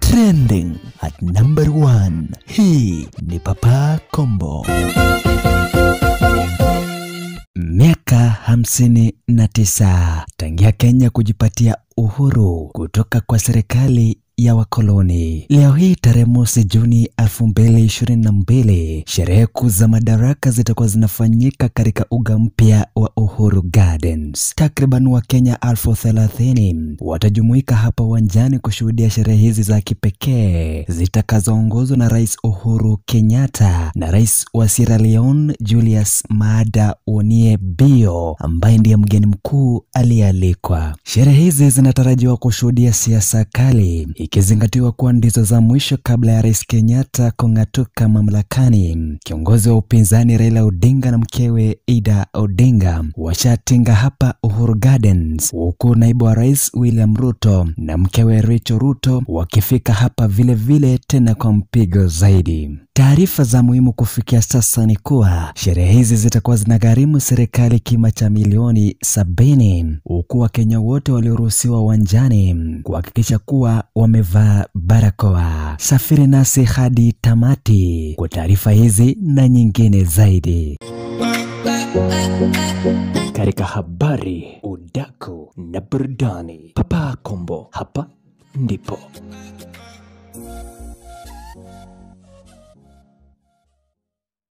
Trending at number one. Hii ni Papa Kombo. Miaka hamsini na tisa tangia Kenya kujipatia uhuru kutoka kwa serikali ya wakoloni. Leo hii tarehe mosi Juni 2022, sherehe kuu za madaraka zitakuwa zinafanyika katika uga mpya wa Uhuru Gardens. Takriban Wakenya elfu thelathini watajumuika hapa uwanjani kushuhudia sherehe hizi za kipekee zitakazoongozwa na Rais Uhuru Kenyatta na Rais wa Sierra Leone Julius Maada Onie Bio ambaye ndiye mgeni mkuu aliyealikwa. Sherehe hizi zinatarajiwa kushuhudia siasa kali ikizingatiwa kuwa ndizo za mwisho kabla ya Rais Kenyatta kung'atuka mamlakani. Kiongozi wa upinzani Raila Odinga na mkewe Ida Odinga washatinga hapa Uhuru Gardens, huku naibu wa rais William Ruto na mkewe Rachel Ruto wakifika hapa vile vile, tena kwa mpigo zaidi. Taarifa za muhimu kufikia sasa ni kuwa sherehe hizi zitakuwa zinagharimu serikali kima cha milioni sabini huku Wakenya wote walioruhusiwa uwanjani kuhakikisha kuwa wamevaa barakoa. Safiri nasi hadi tamati kwa taarifa hizi na nyingine zaidi katika habari, udaku na burudani. Papa Kombo, hapa ndipo